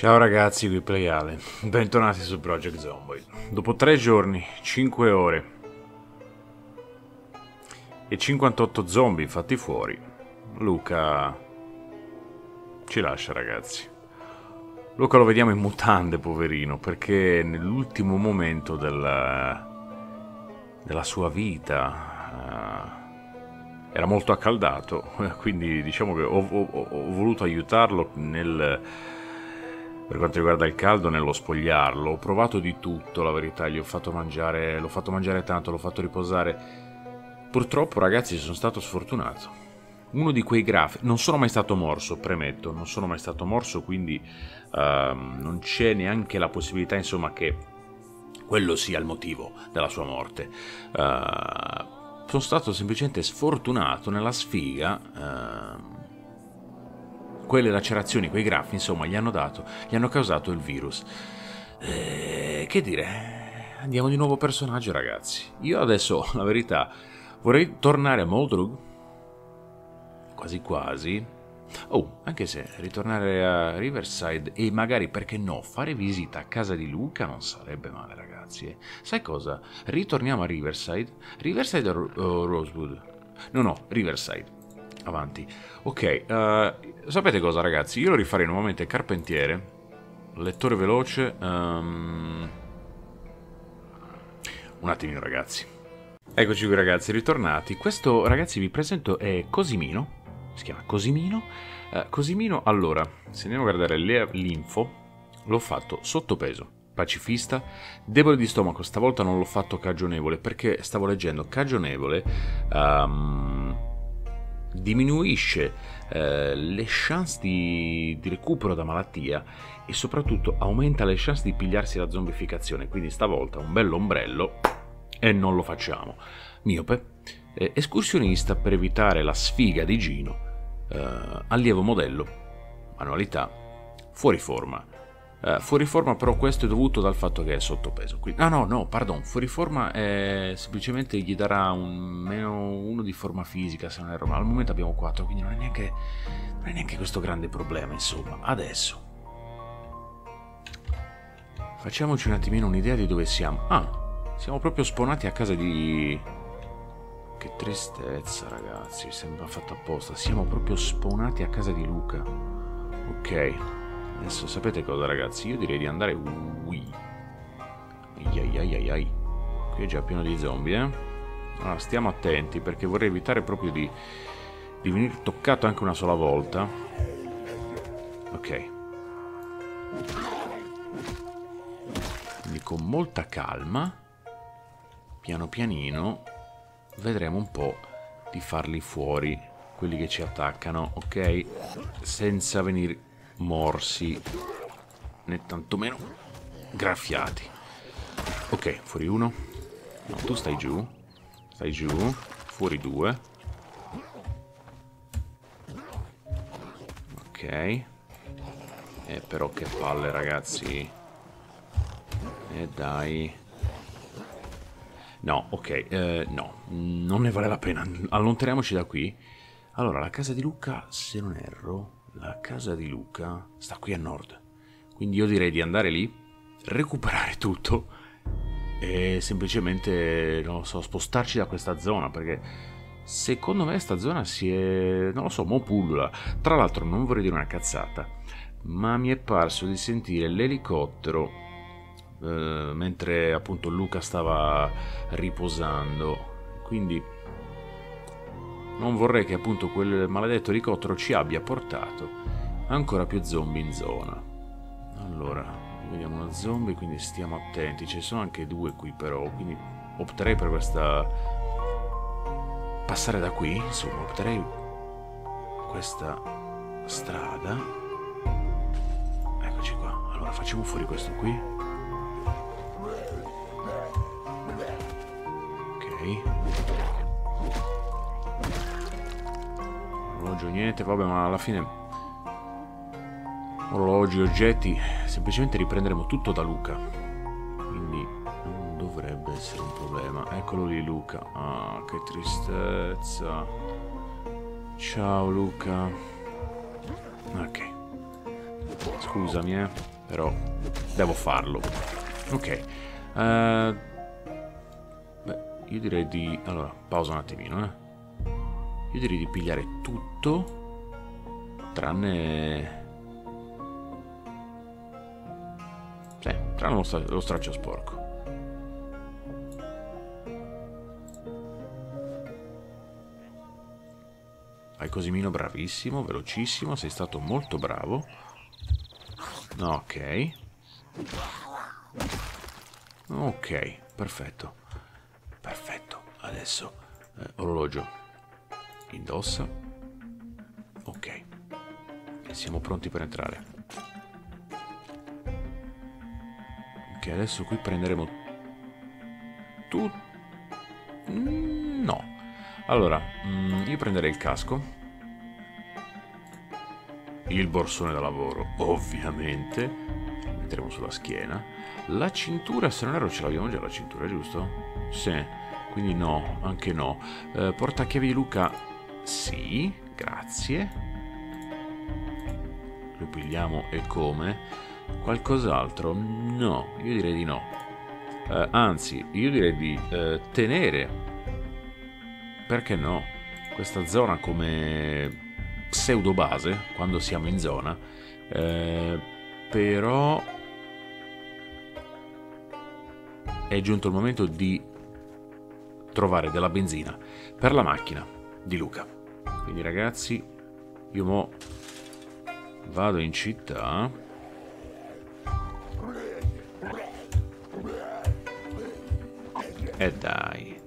Ciao ragazzi, qui Playale. Bentornati su Project Zomboid. Dopo 3 giorni, 5 ore e 58 zombie fatti fuori, Luca ci lascia ragazzi. Luca lo vediamo in mutande, poverino, perché nell'ultimo momento della, della sua vita uh, era molto accaldato, quindi diciamo che ho, ho, ho voluto aiutarlo nel per quanto riguarda il caldo nello spogliarlo. Ho provato di tutto, la verità, gli ho fatto mangiare, l'ho fatto mangiare tanto, l'ho fatto riposare. Purtroppo, ragazzi, sono stato sfortunato. Uno di quei grafici, non sono mai stato morso, premetto, non sono mai stato morso, quindi uh, non c'è neanche la possibilità, insomma, che quello sia il motivo della sua morte. Uh, sono stato semplicemente sfortunato nella sfiga. Uh, quelle lacerazioni, quei graffi, insomma, gli hanno dato, gli hanno causato il virus. Eh, che dire? Andiamo di nuovo personaggio, ragazzi. Io adesso, la verità, vorrei tornare a Moldrug. Quasi quasi. Oh, anche se ritornare a Riverside e magari, perché no, fare visita a casa di Luca non sarebbe male, ragazzi. Eh. Sai cosa? Ritorniamo a Riverside. Riverside o, o Rosewood? No, no, Riverside avanti. Ok, uh, sapete cosa ragazzi? Io lo rifarei nuovamente carpentiere, lettore veloce, um... un attimino ragazzi. Eccoci qui ragazzi, ritornati. Questo ragazzi vi presento è Cosimino, si chiama Cosimino. Uh, Cosimino, allora, se andiamo a guardare l'info, l'ho fatto sottopeso pacifista, debole di stomaco, stavolta non l'ho fatto cagionevole perché stavo leggendo cagionevole um, diminuisce eh, le chance di, di, recupero da malattia e soprattutto aumenta le chance di pigliarsi la zombificazione. Quindi stavolta un bell'ombrello e non lo facciamo. Miope, eh, escursionista per evitare la sfiga di Gino, eh, allievo modello, manualità, fuori forma. Uh, fuori forma però questo è dovuto dal fatto che è sottopeso. Quindi, ah no, no, pardon, fuori forma è semplicemente gli darà un meno uno di forma fisica se non erro, ma al momento abbiamo 4, quindi non è neanche, non è neanche questo grande problema, insomma. Adesso facciamoci un attimino un'idea di dove siamo. Ah, siamo proprio spawnati a casa di... Che tristezza ragazzi, sembra fatto apposta. Siamo proprio spawnati a casa di Luca. Ok. Adesso sapete cosa ragazzi? Io direi di andare qui. Ai ai ai ai. Qui è già pieno di zombie, eh? Allora, stiamo attenti perché vorrei evitare proprio di, di venire toccato anche una sola volta. Ok. Quindi con molta calma, piano pianino, vedremo un po' di farli fuori, quelli che ci attaccano, ok? Senza venire morsi né tantomeno graffiati. Ok, fuori uno. No, tu stai giù. Stai giù. Fuori due. Ok. Eh, però che palle, ragazzi. E eh, dai. No, ok, eh, no, non ne vale la pena. Allontaniamoci da qui. Allora, la casa di Luca, se non erro, la casa di Luca sta qui a nord. Quindi io direi di andare lì, recuperare tutto e semplicemente, non lo so, spostarci da questa zona perché secondo me questa zona si è, non lo so, mo pullula. Tra l'altro non vorrei dire una cazzata, ma mi è parso di sentire l'elicottero eh, mentre appunto Luca stava riposando. Quindi non vorrei che appunto quel maledetto elicottero ci abbia portato ancora più zombie in zona. Allora, vediamo uno zombie, quindi stiamo attenti. Ci sono anche due qui però, quindi opterei per questa... Passare da qui, insomma, opterei questa strada. Eccoci qua. Allora, facciamo fuori questo qui. Ok. Orologio niente vabbè ma alla fine orologi oggetti semplicemente riprenderemo tutto da Luca quindi non dovrebbe essere un problema eccolo lì Luca ah che tristezza ciao Luca ok Scusami, eh, però devo farlo. Ok. Uh, beh, io direi di... Allora, pausa un attimino, eh. Io direi di pigliare tutto, tranne... Sì, tranne lo, lo straccio sporco. Vai Cosimino, bravissimo, velocissimo, sei stato molto bravo. Ok. Ok, perfetto. Perfetto. Adesso, eh, orologio indossa. Ok. Siamo pronti per entrare. Ok, adesso qui prenderemo tutto... Mm, no. Allora, mm, io prenderei il casco. Il borsone da lavoro, ovviamente. Lo metteremo sulla schiena. La cintura, se non erro, ce l'abbiamo già la cintura, giusto? Sì. Quindi no, anche no. Eh, portachiavi di Luca sì, grazie. Lo pigliamo e come? Qualcos'altro? No, io direi di no. Uh, anzi, io direi di uh, tenere, perché no, questa zona come pseudo base, quando siamo in zona, uh, però è giunto il momento di trovare della benzina per la macchina di Luca. Quindi ragazzi, io mo vado in città. E dai.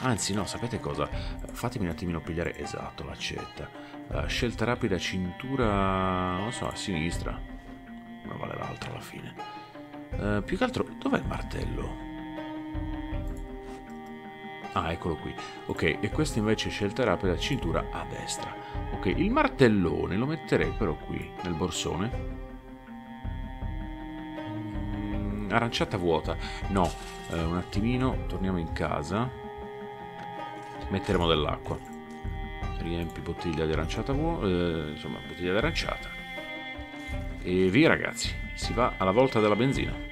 Anzi no, sapete cosa? Fatemi un attimino pigliare, esatto, l'accetta. Uh, scelta rapida, cintura, non so, a sinistra. Una vale l'altra alla fine. Uh, più che altro, dov'è il martello? Ah, eccolo qui. Ok, e questa invece è scelta rapida, cintura a destra. Ok, il martellone lo metterei però qui, nel borsone. Mm, aranciata vuota. No, eh, un attimino, torniamo in casa. Metteremo dell'acqua. Riempi bottiglia di aranciata vuota, eh, insomma, bottiglia di aranciata. E via ragazzi, si va alla volta della benzina.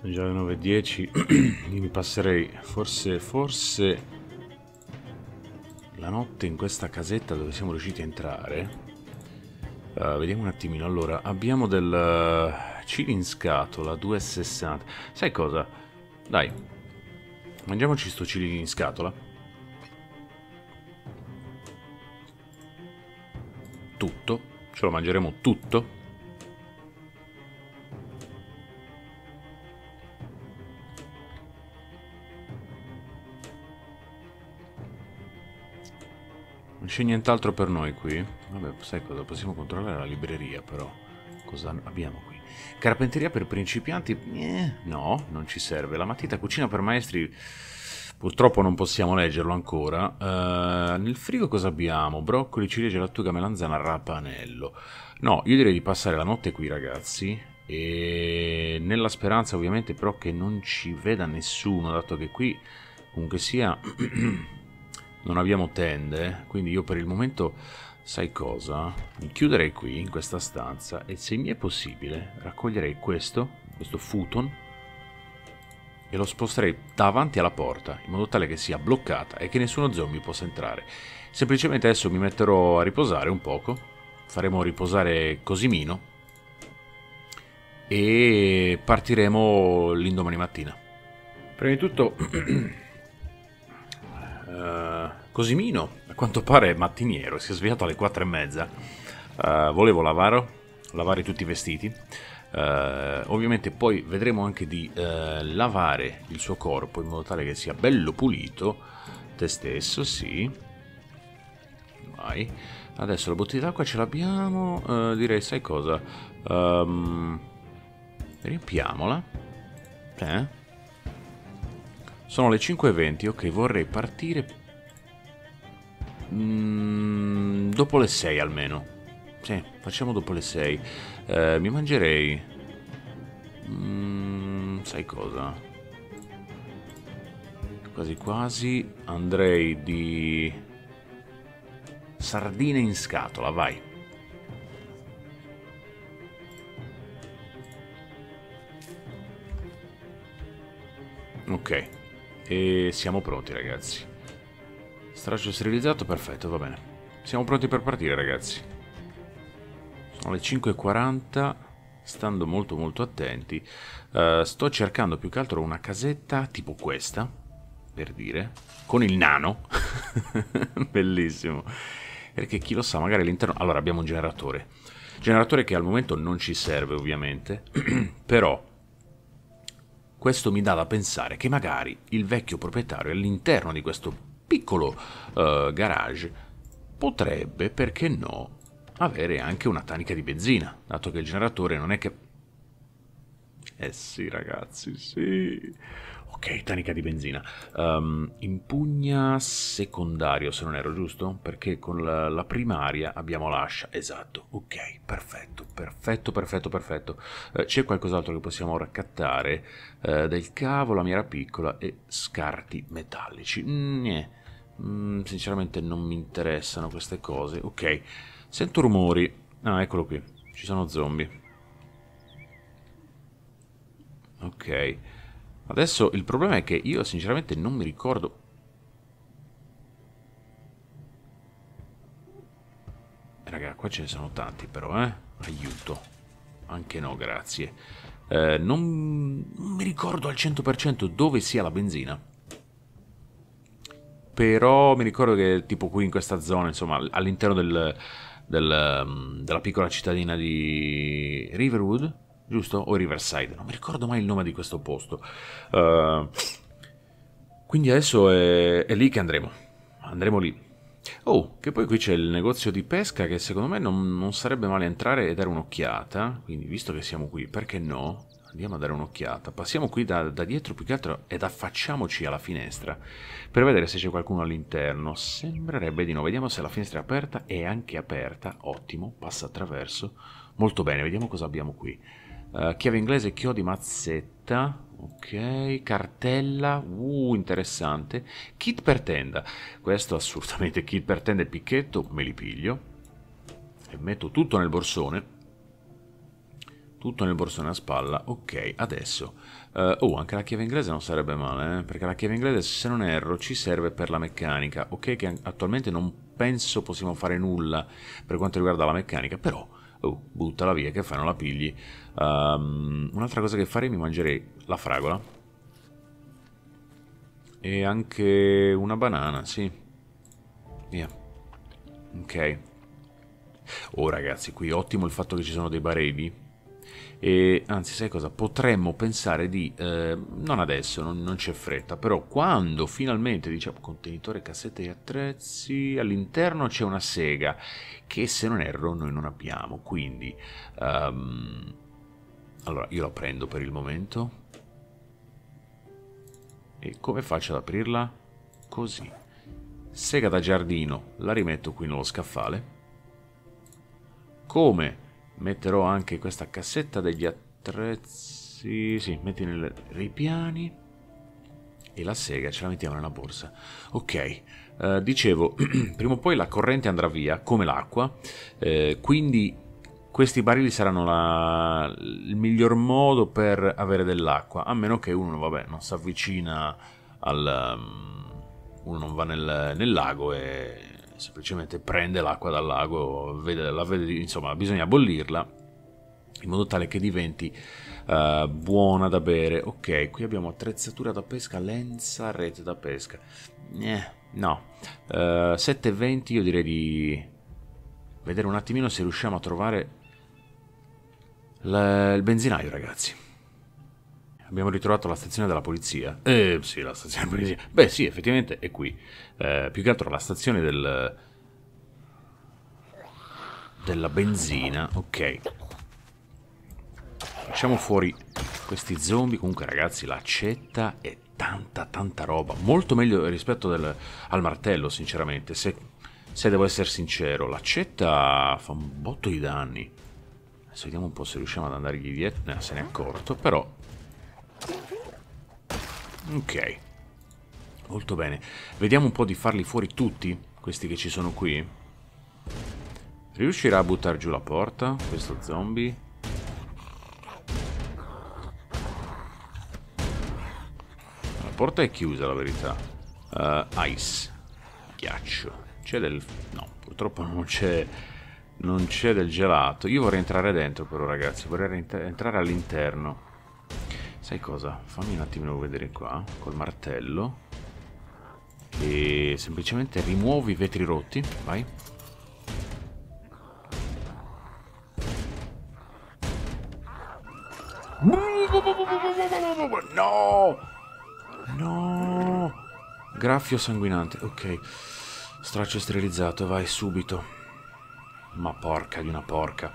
Sono già le 9.10, io mi passerei forse, forse la notte in questa casetta dove siamo riusciti a entrare. Uh, vediamo un attimino, allora, abbiamo del uh, in scatola, 2,60. Sai cosa? Dai, mangiamoci sto chili in scatola. Tutto, ce lo mangeremo tutto. C'è nient'altro per noi qui. Vabbè, sai cosa? Possiamo controllare la libreria, però. Cosa abbiamo qui? Carpenteria per principianti? Eh, no, non ci serve. La matita cucina per maestri... Purtroppo non possiamo leggerlo ancora. Uh, nel frigo cosa abbiamo? Broccoli, ciliegie, lattuga, melanzana, rapanello. No, io direi di passare la notte qui, ragazzi. E nella speranza, ovviamente, però, che non ci veda nessuno, dato che qui, comunque sia... non abbiamo tende, quindi io per il momento, sai cosa? Mi chiuderei qui, in questa stanza, e se mi è possibile, raccoglierei questo, questo futon, e lo sposterei davanti alla porta, in modo tale che sia bloccata e che nessuno zombie possa entrare. Semplicemente adesso mi metterò a riposare un poco, faremo riposare Cosimino, e partiremo l'indomani mattina. Prima di tutto... uh, Cosimino, a quanto pare è mattiniero, si è svegliato alle quattro e mezza. Uh, volevo lavare, lavare tutti i vestiti. Uh, ovviamente poi vedremo anche di lavare il suo corpo in modo tale che sia bello pulito. Te stesso, sì. Vai. Adesso la bottiglia d'acqua ce l'abbiamo. Direi, sai cosa? Um, riempiamola. Eh? Sono le 5.20. Ok, vorrei partire... Mm, dopo le 6 almeno. Sì, facciamo dopo le 6. Uh, eh, mi mangerei... Mm, sai cosa? Quasi quasi andrei di... Sardine in scatola, vai. Ok, e siamo pronti ragazzi. Straccio sterilizzato, perfetto, va bene. Siamo pronti per partire ragazzi. Sono le 5.40, stando molto molto attenti. Uh, sto cercando più che altro una casetta tipo questa, per dire, con il nano. Bellissimo perché chi lo sa, magari all'interno... Allora, abbiamo un generatore. Generatore che al momento non ci serve, ovviamente, però questo mi dà da pensare che magari il vecchio proprietario all'interno di questo piccolo uh, garage potrebbe, perché no, avere anche una tanica di benzina, dato che il generatore non è che... Eh sì, ragazzi, sì. Ok, tanica di benzina. Um, impugna secondario, se non ero giusto? Perché con la, la, primaria abbiamo l'ascia. Esatto, ok, perfetto, perfetto, perfetto, perfetto. Uh, c'è qualcos'altro che possiamo raccattare? Uh, del cavo, la mira piccola e scarti metallici. Mm, mm, sinceramente non mi interessano queste cose. Ok, sento rumori. Ah, eccolo qui. Ci sono zombie. Ok. Adesso il problema è che io sinceramente non mi ricordo... Raga, qua ce ne sono tanti però, eh? Aiuto. Anche no, grazie. Eh, non, non mi ricordo al 100% dove sia la benzina. Però mi ricordo che tipo qui in questa zona, insomma, all'interno del, del, della piccola cittadina di Riverwood, giusto? O Riverside, non mi ricordo mai il nome di questo posto. Uh, quindi adesso è, è, lì che andremo. Andremo lì. Oh, che poi qui c'è il negozio di pesca che secondo me non, non sarebbe male entrare e dare un'occhiata. Quindi visto che siamo qui, perché no? Andiamo a dare un'occhiata. Passiamo qui da, da, dietro più che altro ed affacciamoci alla finestra per vedere se c'è qualcuno all'interno. Sembrerebbe di no. Vediamo se la finestra è aperta. È anche aperta. Ottimo. Passa attraverso. Molto bene. Vediamo cosa abbiamo qui. Uh, chiave inglese, chiodi, mazzetta. Ok, cartella. Uh, interessante. Kit per tenda. Questo assolutamente kit per tenda e picchetto. Me li piglio. E metto tutto nel borsone. Tutto nel borsone a spalla. Ok, adesso. Uh, oh, anche la chiave inglese non sarebbe male, eh? perché la chiave inglese, se non erro, ci serve per la meccanica. Ok, che attualmente non penso possiamo fare nulla per quanto riguarda la meccanica, però oh, buttala via, che fai, non la pigli. Um, un'altra cosa che farei, mi mangerei la fragola. E anche una banana, sì. Via. Ok. Oh ragazzi, qui ottimo il fatto che ci sono dei bareli. E anzi, sai cosa? Potremmo pensare di, eh, non adesso, non, non c'è fretta, però quando finalmente, diciamo, contenitore, cassette e attrezzi, all'interno c'è una sega che se non erro noi non abbiamo, quindi... Um, allora, io la prendo per il momento. E come faccio ad aprirla? Così. Sega da giardino, la rimetto qui nello scaffale. Come metterò anche questa cassetta degli attrezzi... Sì, metti nei ripiani. E la sega ce la mettiamo nella borsa. Ok, uh, dicevo, prima o poi la corrente andrà via, come l'acqua, eh, quindi questi barili saranno la, il miglior modo per avere dell'acqua, a meno che uno, vabbè, non si avvicina al... Um, uno non va nel, nel, lago e semplicemente prende l'acqua dal lago, vede, la vede, insomma, bisogna bollirla in modo tale che diventi uh, buona da bere. Ok, qui abbiamo attrezzatura da pesca, lenza, rete da pesca. Eh, no, uh, eh, 7,20 io direi di vedere un attimino se riusciamo a trovare il benzinaio, ragazzi. Abbiamo ritrovato la stazione della polizia. Eh, sì, la stazione della polizia. Beh, sì, effettivamente è qui. Eh, più che altro la stazione del... della benzina. Ok. Facciamo fuori questi zombie. Comunque, ragazzi, l'accetta è tanta, tanta roba. Molto meglio rispetto del, al martello, sinceramente. Se, se devo essere sincero, l'accetta fa un botto di danni. Adesso vediamo un po' se riusciamo ad andargli dietro. Eh, se ne è accorto, però... Ok. Molto bene. Vediamo un po' di farli fuori tutti, questi che ci sono qui. Riuscirà a buttare giù la porta, questo zombie? La porta è chiusa, la verità. Uh, ice. Ghiaccio. C'è del... No, purtroppo non c'è non c'è del gelato. Io vorrei entrare dentro però ragazzi, vorrei entrare all'interno. Sai cosa? Fammi un attimino vedere qua, col martello. E semplicemente rimuovi i vetri rotti, vai. No! No! Graffio sanguinante, ok. Straccio sterilizzato, vai subito. Ma porca di una porca.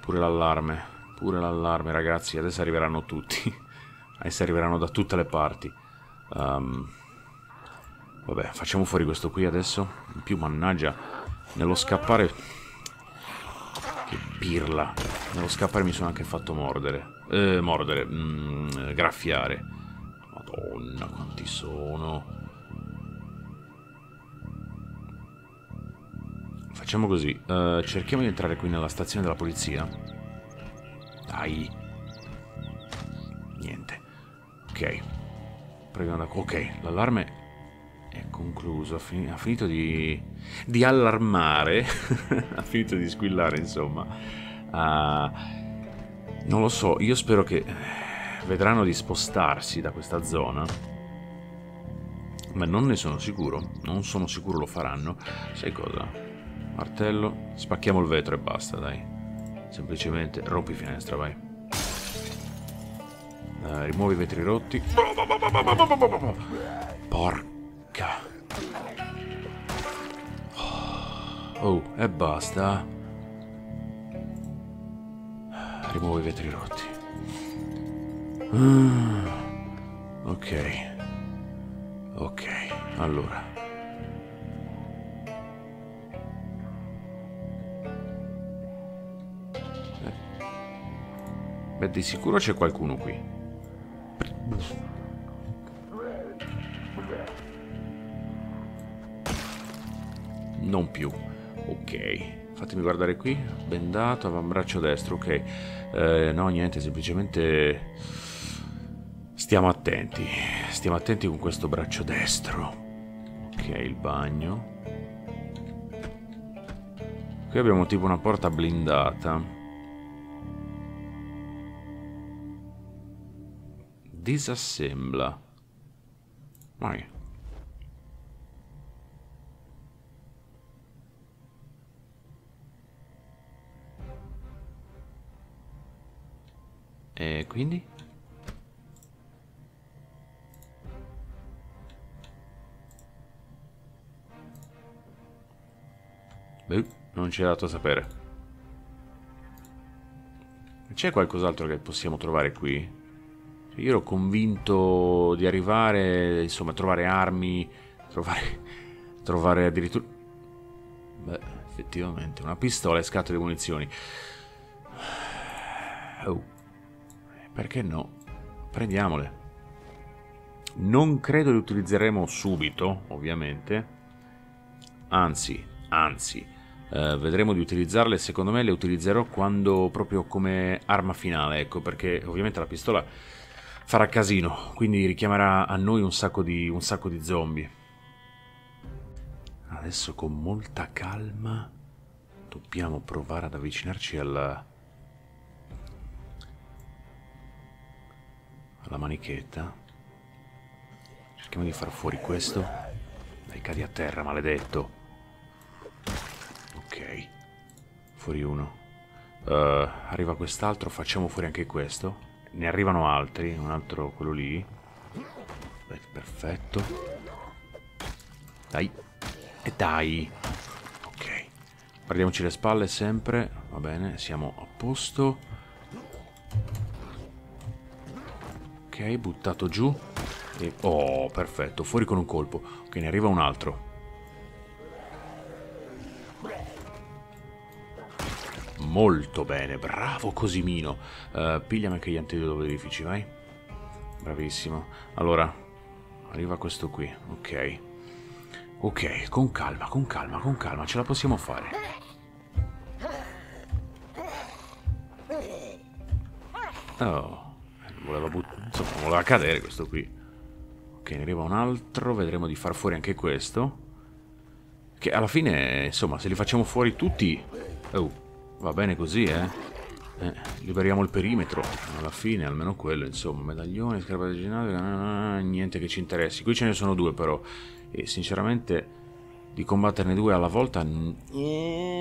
Pure l'allarme. Pure l'allarme, ragazzi. Adesso arriveranno tutti. Adesso arriveranno da tutte le parti. Um, vabbè, facciamo fuori questo qui adesso. In più, mannaggia, nello scappare... Che birla. Nello scappare mi sono anche fatto mordere. Eh, mordere. Mm, graffiare. Madonna, quanti sono. Facciamo così, uh, cerchiamo di entrare qui nella stazione della polizia. Dai. Niente. Ok. Da... Ok, l'allarme è concluso. Ha, fin ha finito di... di allarmare. ha finito di squillare, insomma. Uh, non lo so, io spero che vedranno di spostarsi da questa zona. Ma non ne sono sicuro. Non sono sicuro lo faranno. Sai cosa? Martello, spacchiamo il vetro e basta, dai. Semplicemente rompi finestra, vai. Uh, rimuovi i vetri rotti. Porca. Oh, e basta. Rimuovi i vetri rotti. Uh, ok. Ok, allora. Beh, di sicuro c'è qualcuno qui. Non più. Ok. Fatemi guardare qui. Bendato, avambraccio destro. Ok. Eh, no, niente, semplicemente... Stiamo attenti. Stiamo attenti con questo braccio destro. Ok, il bagno. Qui abbiamo tipo una porta blindata. Disassembla. Vai. E quindi? Beh, non c'è dato a sapere. C'è qualcos'altro che possiamo trovare qui? Io ero convinto di arrivare, insomma, trovare armi, trovare, trovare addirittura... Beh, effettivamente, una pistola e scatole di munizioni. Oh, perché no? Prendiamole. Non credo le utilizzeremo subito, ovviamente. Anzi, anzi, eh, vedremo di utilizzarle. Secondo me le utilizzerò quando proprio come arma finale, ecco, perché ovviamente la pistola farà casino, quindi richiamerà a noi un sacco di, un sacco di zombie. Adesso con molta calma dobbiamo provare ad avvicinarci alla... alla manichetta. Cerchiamo di far fuori questo. Dai, cadi a terra, maledetto. Ok. Fuori uno. Uh, arriva quest'altro, facciamo fuori anche questo ne arrivano altri, un altro quello lì. Perfetto. Dai. E dai. Ok. Guardiamoci le spalle sempre. Va bene, siamo a posto. Ok, buttato giù. E... Oh, perfetto, fuori con un colpo. Ok, ne arriva un altro. Molto bene, bravo Cosimino. Uh, pigliami anche gli antidolorifici, vai. Bravissimo. Allora, arriva questo qui, ok. Ok, con calma, con calma, con calma, ce la possiamo fare. Oh, voleva, insomma, voleva cadere questo qui. Ok, ne arriva un altro, vedremo di far fuori anche questo. Che alla fine, insomma, se li facciamo fuori tutti... Oh, va bene così, eh? eh liberiamo il perimetro, alla fine, almeno quello, insomma. Medaglioni, scarpa originale, niente che ci interessi. Qui ce ne sono due però e sinceramente di combatterne due alla volta eh,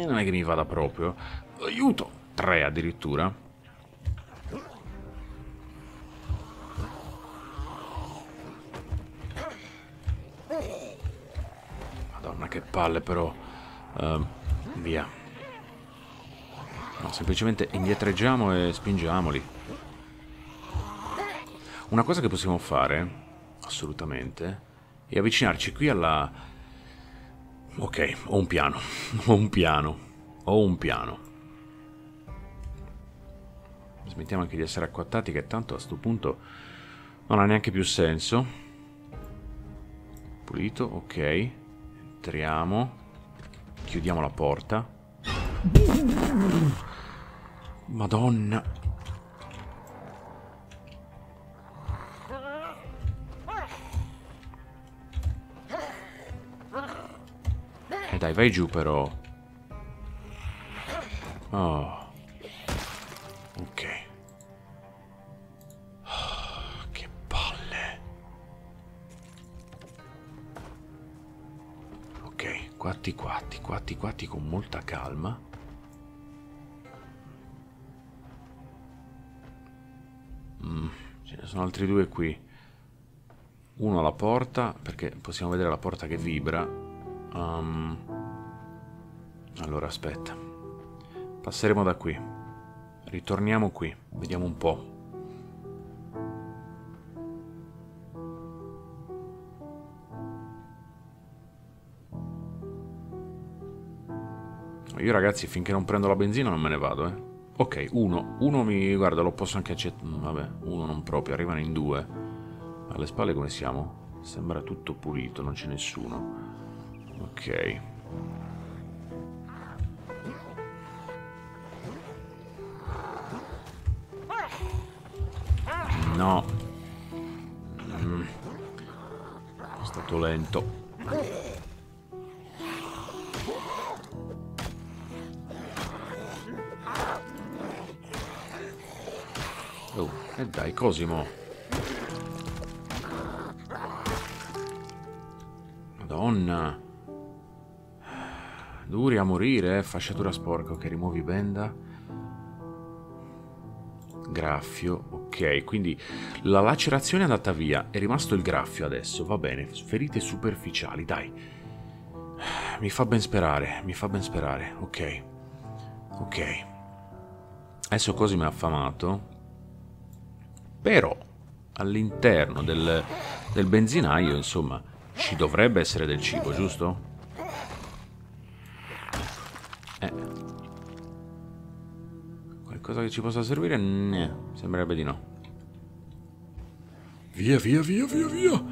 non è che mi vada proprio. Aiuto! Tre addirittura. Madonna che palle però. Uh, via. No, semplicemente indietreggiamo e spingiamoli. Una cosa che possiamo fare, assolutamente, e avvicinarci qui alla... Ok, ho un piano, ho un piano, ho un piano. Smettiamo anche di essere acquattati che tanto a questo punto non ha neanche più senso. Pulito, ok. Entriamo. Chiudiamo la porta. Madonna. dai, vai giù però. Oh. Oh, che palle. Ok, quatti quatti, quatti quatti con molta calma. Ne sono altri due qui. Uno alla porta, perché possiamo vedere la porta che vibra. Um, allora aspetta. Passeremo da qui. Ritorniamo qui. Vediamo un po'. Io ragazzi finché non prendo la benzina non me ne vado, eh. Ok, uno. Uno mi... guarda, lo posso anche accettare... Mm, vabbè, uno non proprio, arrivano in due. Alle spalle come siamo? Sembra tutto pulito, non c'è nessuno. Ok. No. Mm. È stato lento. E dai, Cosimo. Madonna. Duri a morire, eh? fasciatura sporca, ok, rimuovi benda. Graffio, ok, quindi la lacerazione è andata via, è rimasto il graffio adesso, va bene, ferite superficiali, dai. Mi fa ben sperare, mi fa ben sperare, ok. Ok. Adesso così mi ha affamato. Però all'interno del, del benzinaio, insomma, ci dovrebbe essere del cibo, giusto? Eh. Qualcosa che ci possa servire? No, sembrerebbe di no. Via, via, via, via, via.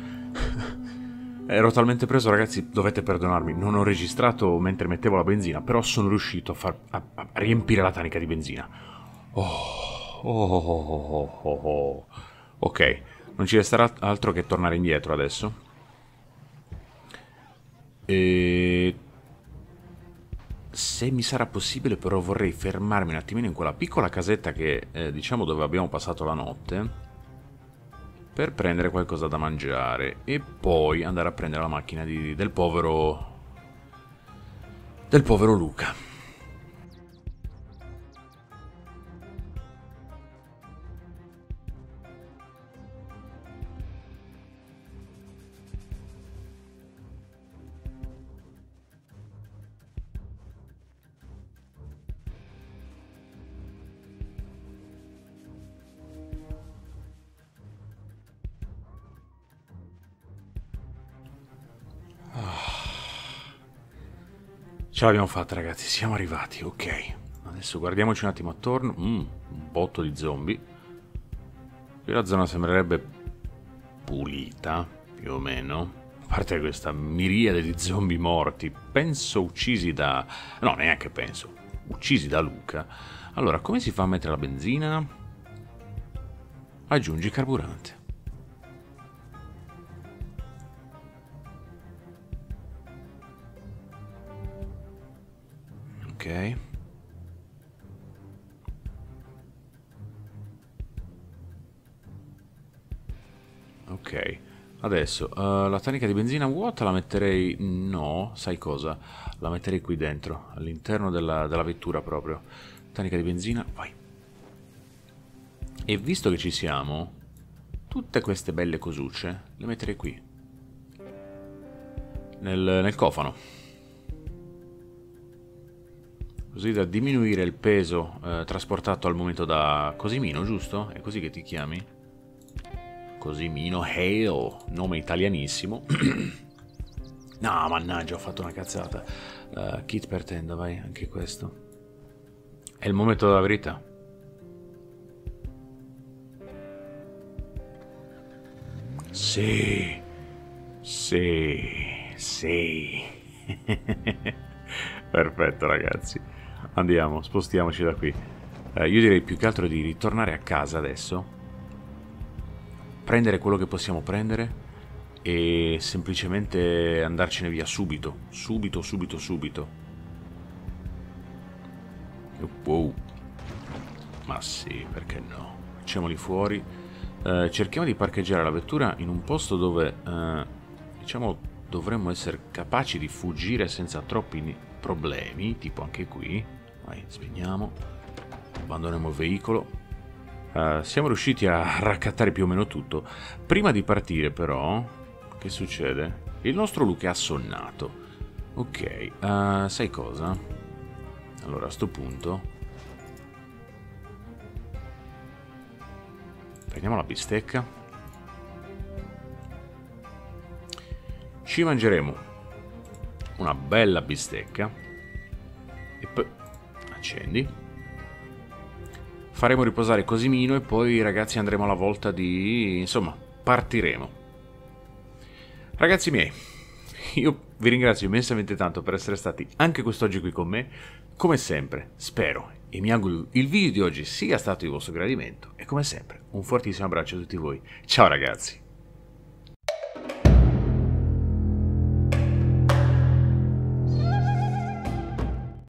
Ero talmente preso, ragazzi, dovete perdonarmi. Non ho registrato mentre mettevo la benzina, però sono riuscito a, far, a, a riempire la tanica di benzina. Oh, oh, oh, oh, Ok, non ci resterà altro che tornare indietro adesso. E se mi sarà possibile però vorrei fermarmi un attimino in quella piccola casetta che eh, diciamo dove abbiamo passato la notte per prendere qualcosa da mangiare e poi andare a prendere la macchina di, del povero del povero Luca Ce l'abbiamo fatta ragazzi, siamo arrivati, ok. Adesso guardiamoci un attimo attorno. Mm, un botto di zombie. Qui la zona sembrerebbe pulita, più o meno. A parte questa miriade di zombie morti, penso uccisi da... no, neanche penso, uccisi da Luca. Allora, come si fa a mettere la benzina? Aggiungi carburante. Ok. Ok. Adesso, uh, la tanica di benzina vuota la metterei... No, sai cosa? La metterei qui dentro, all'interno della, della vettura proprio. Tanica di benzina, vai. E visto che ci siamo, tutte queste belle cosucce le metterei qui. Nel, nel cofano. Così da diminuire il peso eh, trasportato al momento da Cosimino, giusto? È così che ti chiami? Cosimino Hale, nome italianissimo. no, mannaggia, ho fatto una cazzata. Uh, kit per tenda, vai, anche questo. È il momento della verità. Sì, sì, sì. Perfetto ragazzi. Andiamo, spostiamoci da qui. Uh, io direi più che altro di ritornare a casa adesso prendere quello che possiamo prendere e semplicemente andarcene via subito, subito, subito, subito. Wow. Ma sì, perché no? Facciamoli fuori. Eh, cerchiamo di parcheggiare la vettura in un posto dove, eh, diciamo, dovremmo essere capaci di fuggire senza troppi problemi, tipo anche qui. Vai, spegniamo. Abbandoniamo il veicolo. Uh, siamo riusciti a raccattare più o meno tutto. Prima di partire però, che succede? Il nostro Luke è assonnato. Ok, uh, sai cosa? Allora a sto punto... Prendiamo la bistecca. Ci mangeremo una bella bistecca. E poi... Accendi faremo riposare Cosimino e poi ragazzi andremo alla volta di... insomma, partiremo. Ragazzi miei, io vi ringrazio immensamente tanto per essere stati anche quest'oggi qui con me. Come sempre, spero e mi auguro il video di oggi sia stato di vostro gradimento e come sempre un fortissimo abbraccio a tutti voi. Ciao ragazzi!